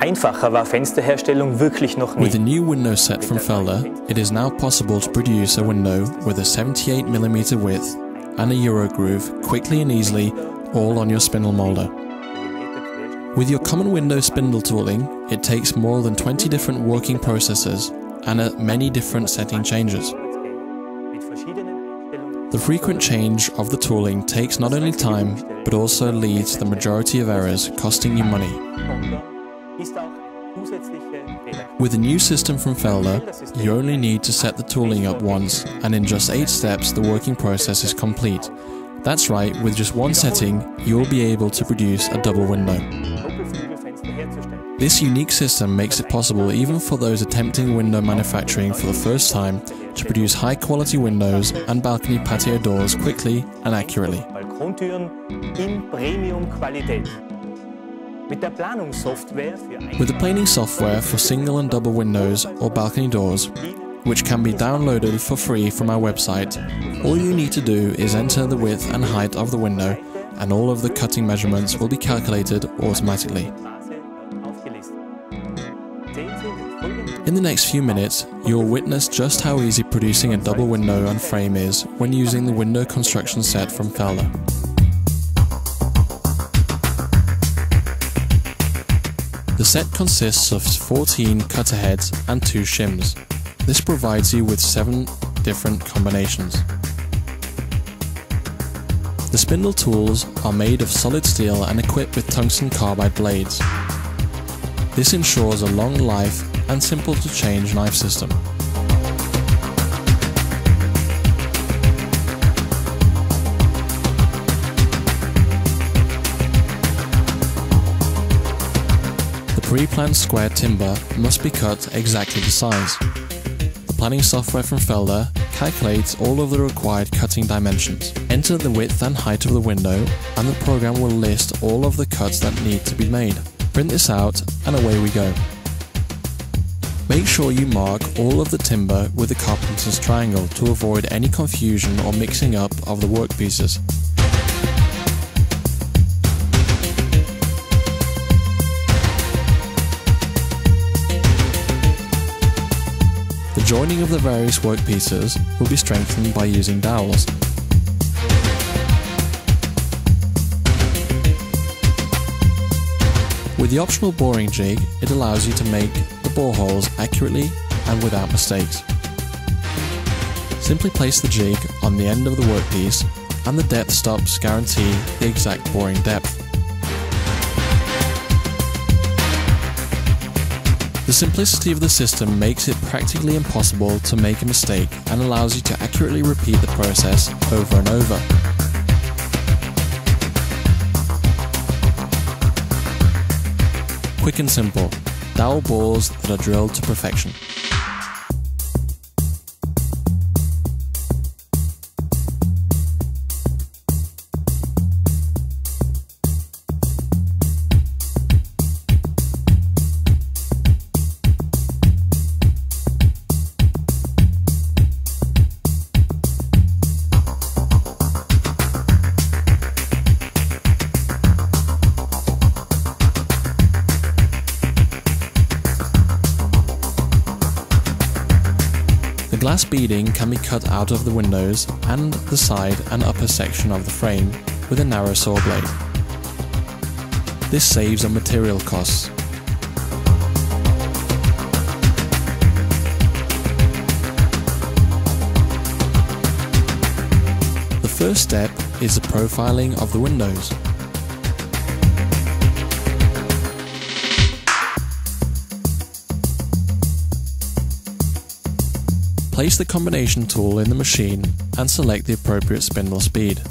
Einfacher war Fensterherstellung wirklich noch nie. With the new window set from Felder, it is now possible to produce a window with a 78mm width and a Euro groove quickly and easily, all on your spindle molder. With your common window spindle tooling, it takes more than 20 different working processes and uh, many different setting changes. The frequent change of the tooling takes not only time, but also leads to the majority of errors, costing you money. With the new system from Felder, you only need to set the tooling up once, and in just 8 steps the working process is complete. That's right, with just one setting, you'll be able to produce a double window. This unique system makes it possible even for those attempting window manufacturing for the first time to produce high quality windows and balcony patio doors quickly and accurately. With the planning software for single and double windows or balcony doors, which can be downloaded for free from our website, all you need to do is enter the width and height of the window and all of the cutting measurements will be calculated automatically. In the next few minutes, you'll witness just how easy producing a double window and frame is when using the window construction set from Felder. The set consists of 14 cutter heads and 2 shims. This provides you with 7 different combinations. The spindle tools are made of solid steel and equipped with tungsten carbide blades. This ensures a long life and simple to change knife system. Pre-planned square timber must be cut exactly the size. The planning software from Felder calculates all of the required cutting dimensions. Enter the width and height of the window and the program will list all of the cuts that need to be made. Print this out and away we go. Make sure you mark all of the timber with the carpenter's triangle to avoid any confusion or mixing up of the workpieces. Joining of the various workpieces will be strengthened by using dowels. With the optional boring jig, it allows you to make the bore holes accurately and without mistakes. Simply place the jig on the end of the workpiece and the depth stops guarantee the exact boring depth. The simplicity of the system makes it practically impossible to make a mistake and allows you to accurately repeat the process over and over. Quick and simple, dowel bores that are drilled to perfection. Glass beading can be cut out of the windows and the side and upper section of the frame with a narrow saw blade. This saves on material costs. The first step is the profiling of the windows. Place the combination tool in the machine and select the appropriate spindle speed.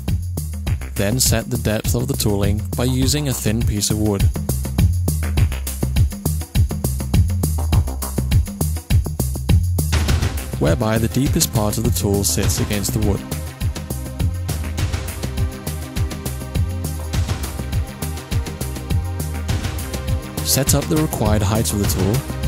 Then set the depth of the tooling by using a thin piece of wood. Whereby the deepest part of the tool sits against the wood. Set up the required height of the tool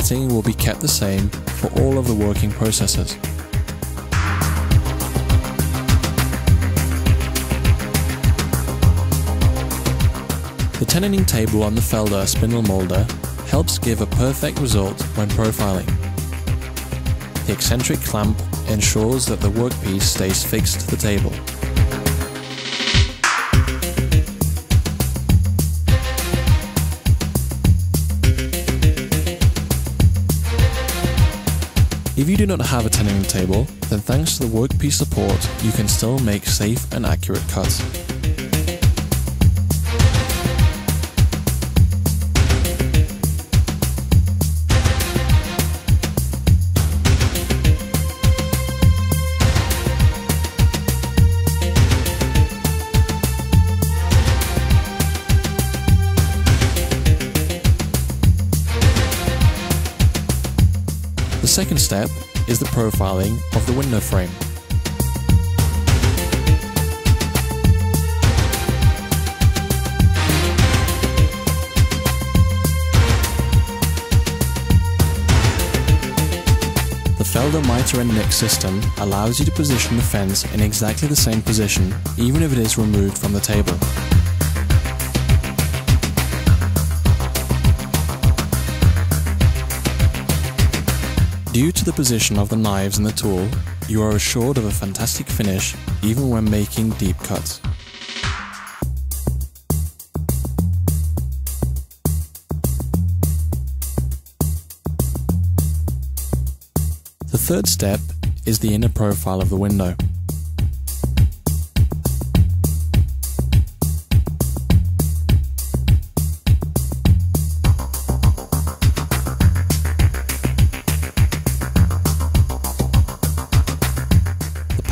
setting will be kept the same for all of the working processes. The tenoning table on the Felder spindle molder helps give a perfect result when profiling. The eccentric clamp ensures that the workpiece stays fixed to the table. If you do not have a tenoning table, then thanks to the workpiece support, you can still make safe and accurate cuts. Second step is the profiling of the window frame. The Felder miter and nick system allows you to position the fence in exactly the same position even if it is removed from the table. Due to the position of the knives in the tool, you are assured of a fantastic finish even when making deep cuts. The third step is the inner profile of the window.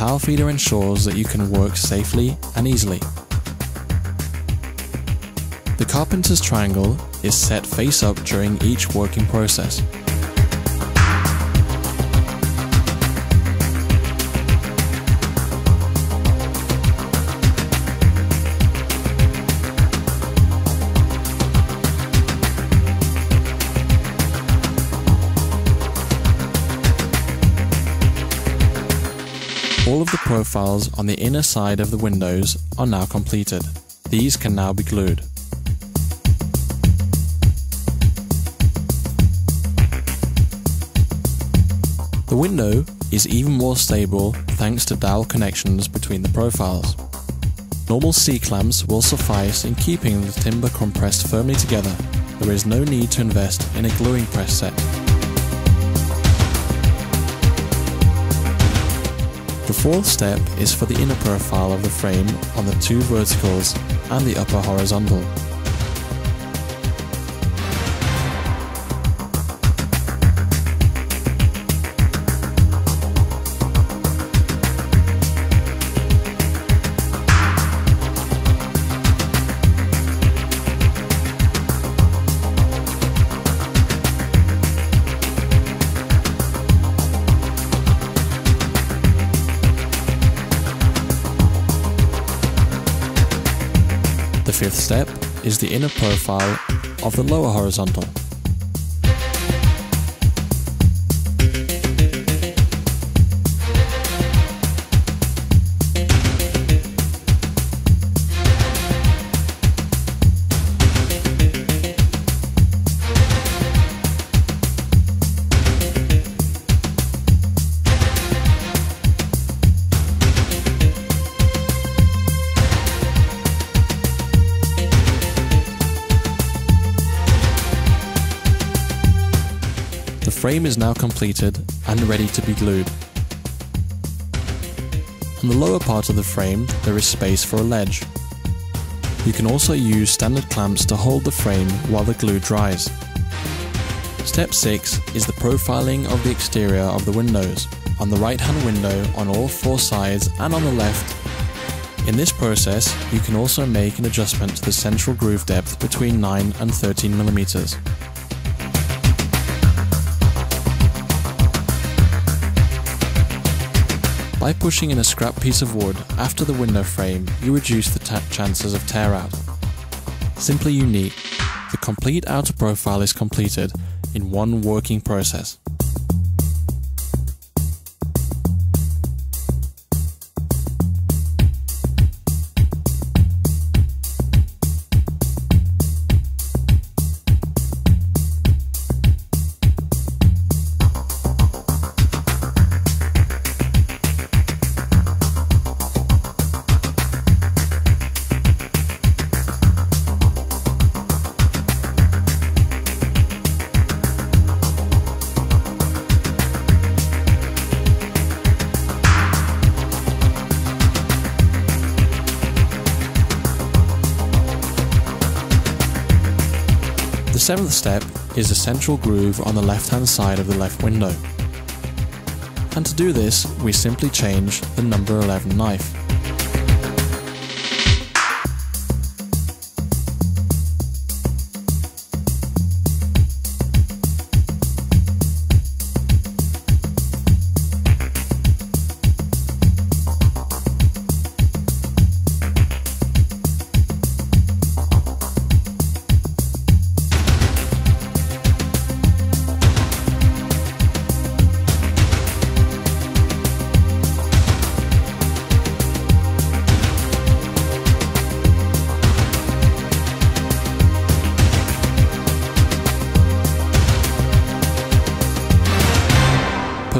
The power feeder ensures that you can work safely and easily. The carpenter's triangle is set face up during each working process. All of the profiles on the inner side of the windows are now completed. These can now be glued. The window is even more stable thanks to dowel connections between the profiles. Normal C-clamps will suffice in keeping the timber compressed firmly together. There is no need to invest in a gluing press set. The fourth step is for the inner profile of the frame on the two verticals and the upper horizontal. Fifth step is the inner profile of the lower horizontal. Frame is now completed and ready to be glued. On the lower part of the frame there is space for a ledge. You can also use standard clamps to hold the frame while the glue dries. Step 6 is the profiling of the exterior of the windows, on the right hand window on all four sides and on the left. In this process, you can also make an adjustment to the central groove depth between 9 and 13 millimeters. By pushing in a scrap piece of wood after the window frame, you reduce the chances of tear out. Simply unique, the complete outer profile is completed in one working process. Seventh step is a central groove on the left hand side of the left window. And to do this, we simply change the number 11 knife.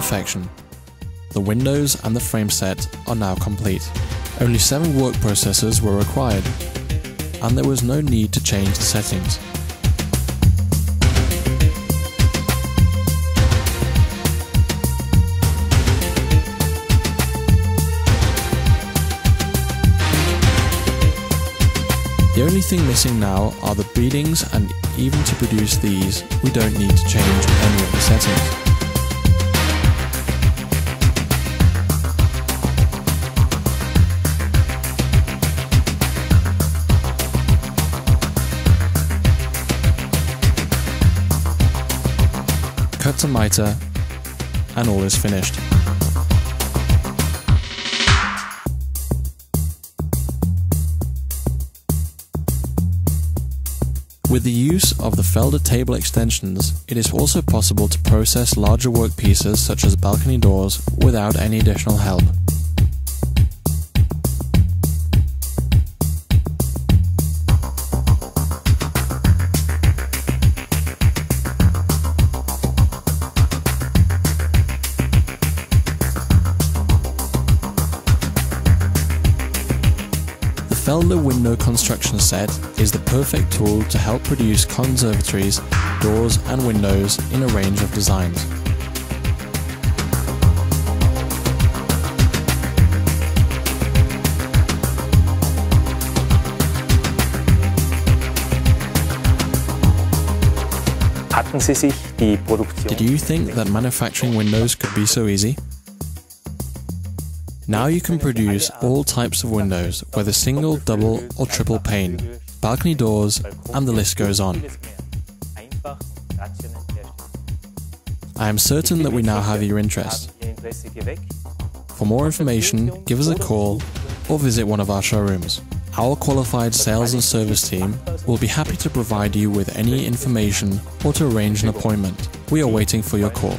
Perfection. The windows and the frame set are now complete. Only 7 work processors were required, and there was no need to change the settings. The only thing missing now are the beadings and even to produce these, we don't need to change any of the settings. Cut to mitre, and all is finished. With the use of the Felder table extensions, it is also possible to process larger workpieces such as balcony doors without any additional help. Felder window construction set is the perfect tool to help produce conservatories, doors and windows in a range of designs. Hatten Sie sich die Produktion... Did you think that manufacturing windows could be so easy? Now you can produce all types of windows, whether single, double or triple pane, balcony doors, and the list goes on. I am certain that we now have your interest. For more information, give us a call or visit one of our showrooms. Our qualified sales and service team will be happy to provide you with any information or to arrange an appointment. We are waiting for your call.